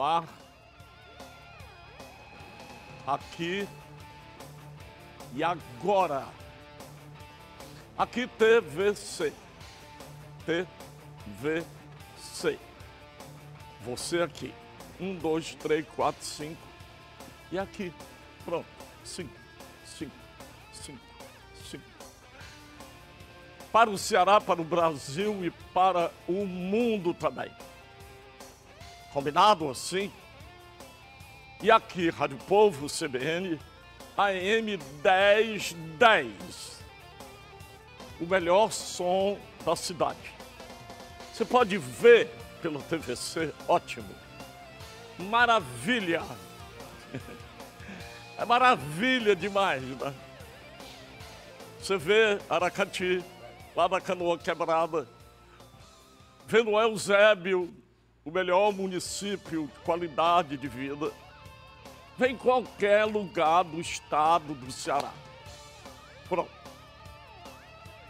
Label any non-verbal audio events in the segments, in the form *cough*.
ar. Aqui e agora. Aqui TVC. TVC. Você aqui. Um, dois, três, quatro, cinco. E aqui. Pronto. Cinco, cinco, cinco, cinco. Para o Ceará, para o Brasil e para o mundo também. Combinado assim? E aqui, Rádio Povo, CBN, AM 1010. O melhor som da cidade. Você pode ver pelo TVC, ótimo. Maravilha! *laughs* É maravilha demais, né? Você vê Aracati, lá na Canoa Quebrada, vendo Eusébio, o melhor município de qualidade de vida, vem em qualquer lugar do estado do Ceará. Pronto.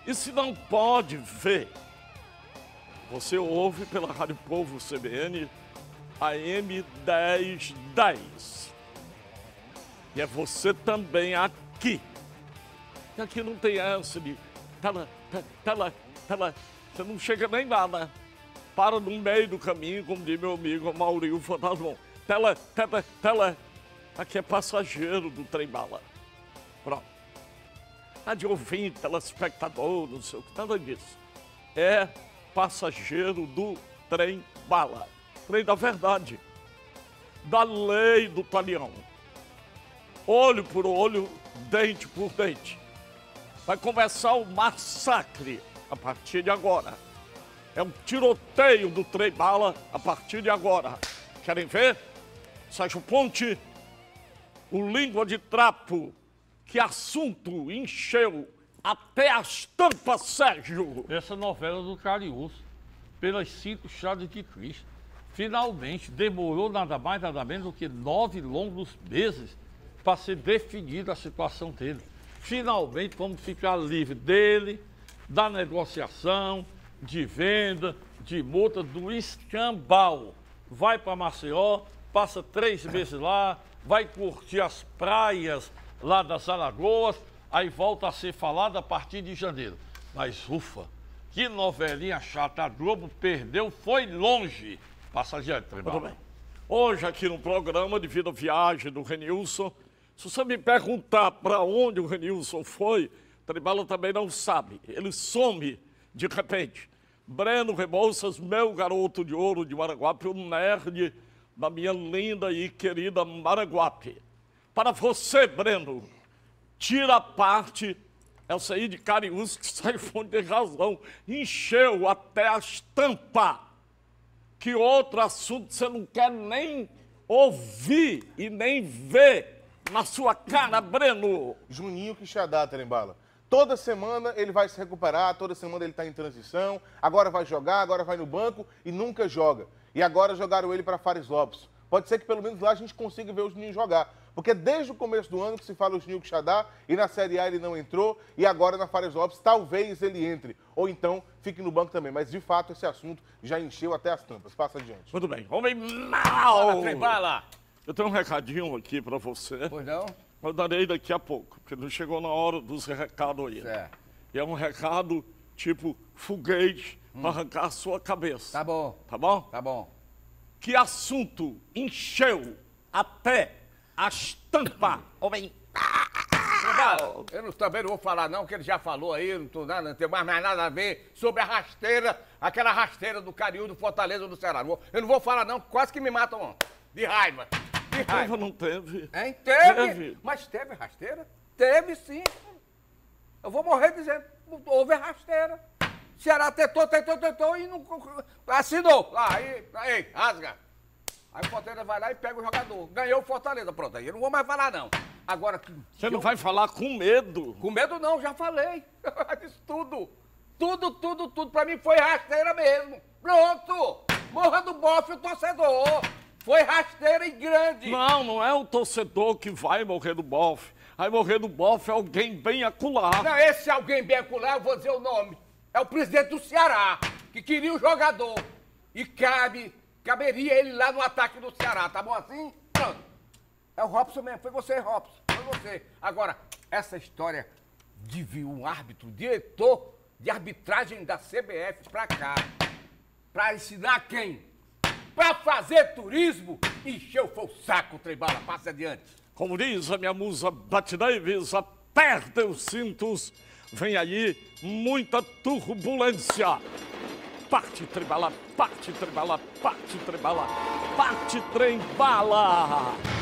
E se não pode ver, você ouve pela Rádio Povo CBN AM 1010. E é você também aqui. Aqui não tem essa de tela, tela, tela. Você não chega nem lá, né? Para no meio do caminho, como diz meu amigo Maurício Fantasmão. Tela, tela, tela. Aqui é passageiro do trem bala. Pronto. Tá de ouvinte, telespectador, não sei o que, nada disso. É passageiro do trem bala. Trem da verdade. Da lei do talião. Olho por olho, dente por dente. Vai começar o massacre a partir de agora. É um tiroteio do trem bala a partir de agora. Querem ver? Sérgio Ponte, o língua de trapo. Que assunto encheu até as tampas, Sérgio. Essa novela do Cariús, pelas cinco chaves de Cristo. Finalmente, demorou nada mais, nada menos do que nove longos meses para ser definida a situação dele. Finalmente, vamos ficar livre dele, da negociação, de venda, de multa, do escambau. Vai para Maceió, passa três meses lá, vai curtir as praias lá das Alagoas, aí volta a ser falado a partir de janeiro. Mas ufa, que novelinha chata, a Globo perdeu, foi longe. Passa adiante, Tribal. bem. Hoje, aqui no programa, devido à viagem do Renilson, se você me perguntar para onde o Renilson foi, Tribala também não sabe. Ele some de repente. Breno Rebouças, meu garoto de ouro de Maraguape, o nerd da minha linda e querida Maraguape. Para você, Breno, tira a parte, essa aí de Cariús, que sai *laughs* fonte de razão, encheu até as tampas que outro assunto você não quer nem ouvir e nem ver na sua cara, Breno. Juninho Quixadá, Trembala. Toda semana ele vai se recuperar, toda semana ele está em transição, agora vai jogar, agora vai no banco e nunca joga. E agora jogaram ele para Fares Lopes. Pode ser que pelo menos lá a gente consiga ver o Juninho jogar. Porque desde o começo do ano que se fala o Juninho Quixadá e na Série A ele não entrou e agora na Fares Lopes talvez ele entre. Ou então fique no banco também. Mas de fato esse assunto já encheu até as tampas. Passa adiante. Muito bem, homem mal. Fala, trem bala. Eu tenho um recadinho aqui para você. Pois não? Eu darei daqui a pouco, porque não chegou na hora dos recados aí. Certo. E é um recado tipo foguete para arrancar a sua cabeça. Tá bom, Tá bom? tá bom. Que assunto encheu até as tampas. Homem. Eu não, também não vou falar não, que ele já falou aí, não, tô, nada, não tem mais, mais nada a ver sobre a rasteira, aquela rasteira do Cariú, do Fortaleza, do Ceará. Eu não vou falar não, quase que me matam de raiva. Teve raiva. não teve? Hein? Teve, Teve. mas teve rasteira? Teve sim. Eu vou morrer dizendo, houve rasteira. Ceará tentou, tentou, tentou e não assinou. Lá, aí, aí, rasga. Aí o Fortaleza vai lá e pega o jogador. Ganhou o Fortaleza. Pronto, aí eu não vou mais falar, não. Agora que. Você não eu- vai falar com medo. Com medo não, já falei. *laughs* Disse tudo. Tudo, tudo, tudo. Pra mim foi rasteira mesmo. Pronto. Morra do bofe o torcedor. Foi rasteira e grande. Não, não é o torcedor que vai morrer do bofe. Vai morrer do bofe é alguém bem acular. Não, esse alguém bem acolá, eu vou dizer o nome. É o presidente do Ceará, que queria o jogador. E cabe, caberia ele lá no ataque do Ceará, tá bom assim? Pronto. É o Robson mesmo, foi você, Robson, foi você. Agora, essa história de vir um árbitro, diretor de arbitragem da CBF pra cá, pra ensinar quem? Pra fazer turismo, encheu foi o saco, Trembala, passa adiante. Como diz a minha musa Bate Davis, aperta os cintos, vem aí muita turbulência. Parte trembala, parte trembala, parte trembala, parte trembala.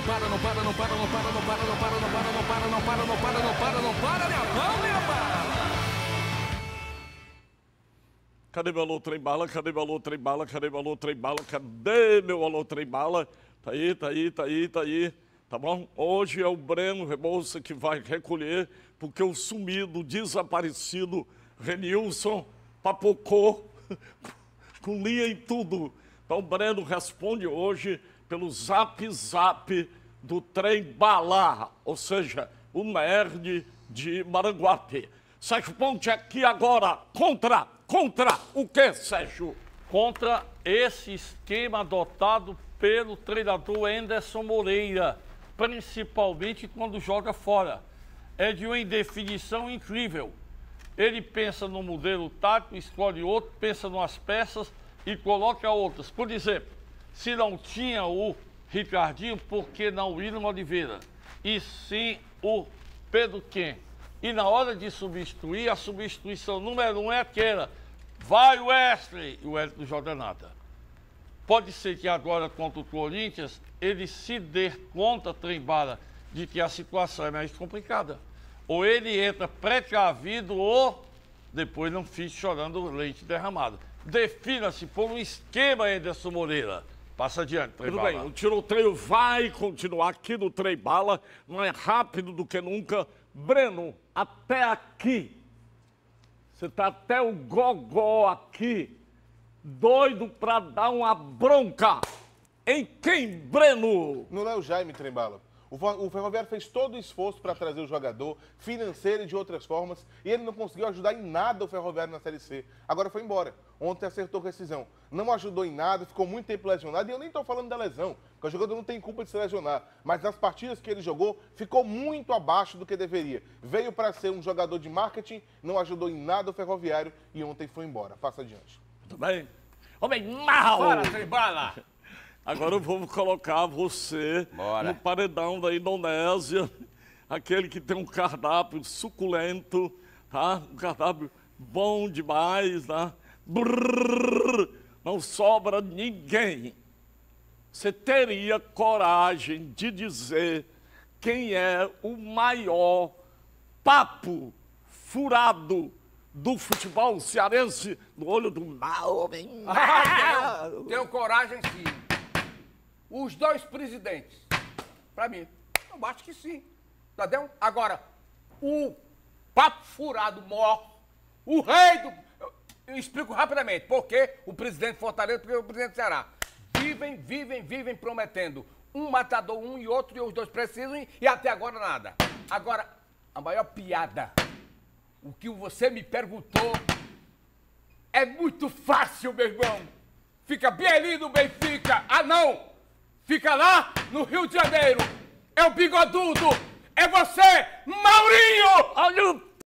Não para, não para, não para, não para, não para, não para, não para, não para, não para, não para, não para, não para, minha mão, minha bala. Cadê meu alô trem bala? Cadê meu alô trem bala? Cadê meu alô trem bala? Cadê meu alô trem bala? Tá aí, tá aí, tá aí, tá aí. Tá bom? Hoje é o Breno Rebouça que vai recolher, porque o sumido, desaparecido Renilson papocou com linha em tudo. Então Breno responde hoje pelo zap zap do trem bala, ou seja, o nerd de Maranguape. Sérgio Ponte aqui agora contra, contra o que, Sérgio? contra esse esquema adotado pelo treinador Anderson Moreira, principalmente quando joga fora. É de uma indefinição incrível. Ele pensa no modelo tático, escolhe outro, pensa nas peças e coloca outras. Por exemplo, se não tinha o Ricardinho, por que não o William Oliveira? E sim o Pedro Quem? E na hora de substituir, a substituição número um é aquela. Vai o Wesley! E o Wesley não joga nada. Pode ser que agora contra o Corinthians ele se dê conta, Trembala, de que a situação é mais complicada. Ou ele entra precavido ou depois não fique chorando leite derramado. Defina-se por um esquema, Ederson Moreira. Passa adiante, Tudo bem, o tiroteio vai continuar aqui no trem bala, mais rápido do que nunca. Breno, até aqui. Você tá até o gogó aqui, doido pra dar uma bronca. Em quem, Breno? No Léo Jaime Trembala. O Fer- o Ferroviário fez todo o esforço para trazer o jogador, financeiro e de outras formas, e ele não conseguiu ajudar em nada o Ferroviário na Série C. Agora foi embora. Ontem acertou rescisão. Não ajudou em nada, ficou muito tempo lesionado, e eu nem estou falando da lesão, porque o jogador não tem culpa de se lesionar. Mas nas partidas que ele jogou, ficou muito abaixo do que deveria. Veio para ser um jogador de marketing, não ajudou em nada o Ferroviário, e ontem foi embora. Passa adiante. Tudo bem? Homem mal! Bora, Trembala! *laughs* Agora eu vou colocar você Bora. no paredão da Indonésia, aquele que tem um cardápio suculento, tá? Um cardápio bom demais, tá? Brrr, não sobra ninguém. Você teria coragem de dizer quem é o maior papo furado do futebol cearense no olho do mal, homem? *laughs* Ah, tenho, tenho coragem sim. Os dois presidentes. Pra mim. Eu acho que sim. Entendeu? Agora, o papo furado mor, o rei do. Eu, explico rapidamente. Porque o presidente Fortaleza e o presidente Ceará vivem, vivem, vivem prometendo. Um matador, um e outro, e os dois precisam, e, até agora nada. Agora, a maior piada. O que você me perguntou é muito fácil, meu irmão. Fica bem ali no Benfica. Ah, não! Fica lá no Rio de Janeiro. É o bigodudo. É você, Maurinho! Olha o